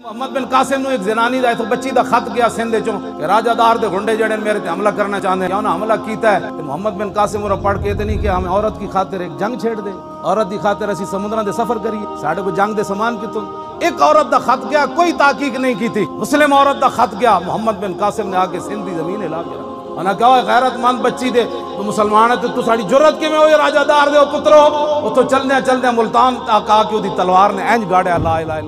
ਮੁਹੰਮਦ ਬਿਨ ਕਾਸਿਮ ਨੂੰ ਇੱਕ ਜ਼ਨਾਨੀ ਦਾ ਇਥੋਂ ਬੱਚੀ ਦਾ ਖਤ ਗਿਆ ਸਿੰਧ ਚੋਂ ਕਿ ਰਾਜਾਦਾਰ ਦੇ ਗੁੰਡੇ ਜਿਹੜੇ ਮੇਰੇ ਤੇ ਹਮਲਾ ਕਰਨਾ ਚਾਹੁੰਦੇ ਆ ਉਹਨਾਂ ਹਮਲਾ ਕੀਤਾ ਹੈ ਤੇ ਮੁਹੰਮਦ ਬਿਨ ਕਾਸਿਮ ਉਹ ਪੜ ਕੇ ਤੇ ਨਹੀਂ ਕਿ ਹਮੇ ਔਰਤ ਕੀ ਖਾਤਰ ਇੱਕ ਜੰਗ ਛੇੜ ਦੇ ਔਰਤ ਦੀ ਖਾਤਰ ਅਸੀਂ ਸਮੁੰਦਰਾਂ ਦੇ ਸਫ਼ਰ ਕਰੀਏ ਸਾਡੇ ਕੋ ਜੰਗ एक औरत का खत गया कोई तहकीक नहीं की थी मुस्लिम औरत का खत गया मोहम्मद बिन कासिम ने आके सिंधी ज़मीन हिला गया उन्हें कहा गैरतमंद बच्ची दे तो मुसलमान है तो तू साड़ी ज़रूरत के में हो? ये राजादार दे पुत्रो उतो चलने चलने मुल्तान आके तलवार ने एंज गाड़िया ला इला